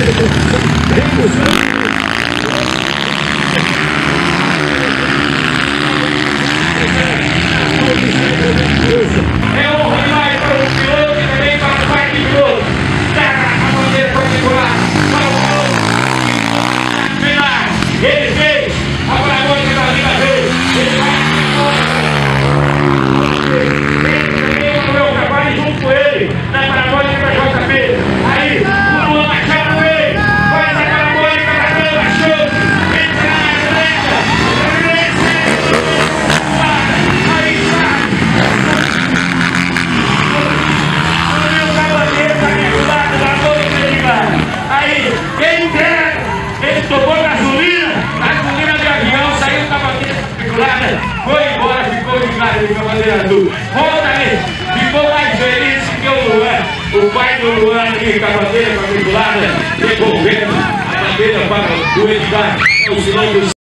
Deus, Deus, Deus, particular, foi embora, ficou de cara de cavaleiro azul. Aí, ficou mais feliz que o Luan, o pai do Luan de cavaleiro particular, devolvendo a bandeira para o Edgar, é o sinal do